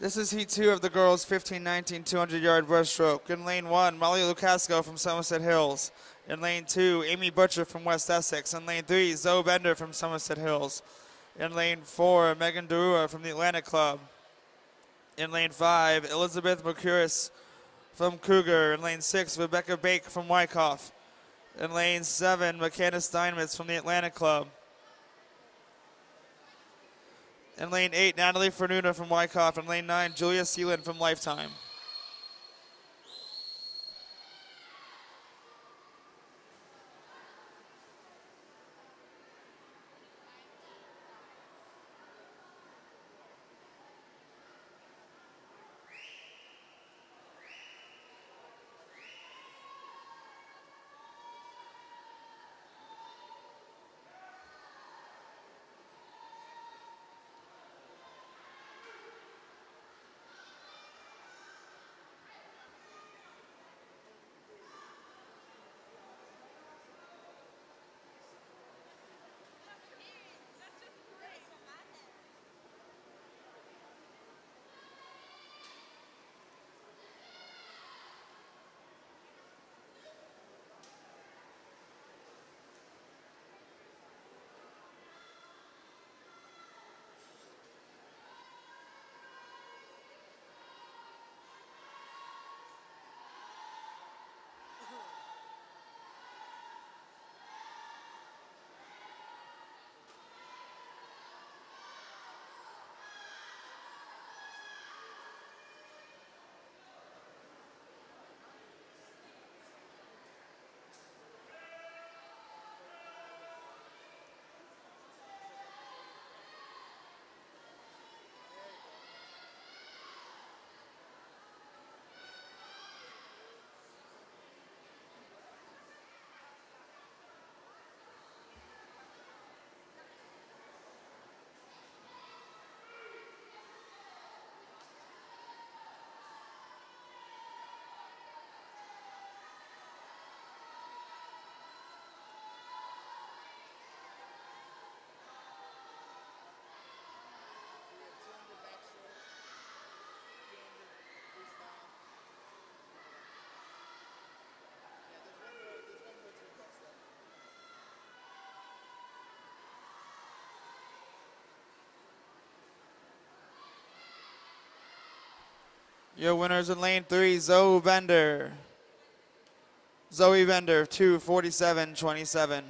This is heat two of the girls 15-19 200-yard breaststroke. In lane one, Molly Lucasco from Somerset Hills. In lane two, Amy Butcher from West Essex. In lane three, Zoe Bender from Somerset Hills. In lane four, Megan Darua from the Atlantic Club. In lane five, Elizabeth Mercuris from Cougar. In lane six, Rebecca Bake from Wyckoff. In lane seven, McKenna Steinmetz from the Atlantic Club. In lane eight, Natalie Fernuna from Wyckoff. In lane nine, Julia Seeland from Lifetime. Your winners in lane three, Zoe Bender. Zoe Bender, 247.27.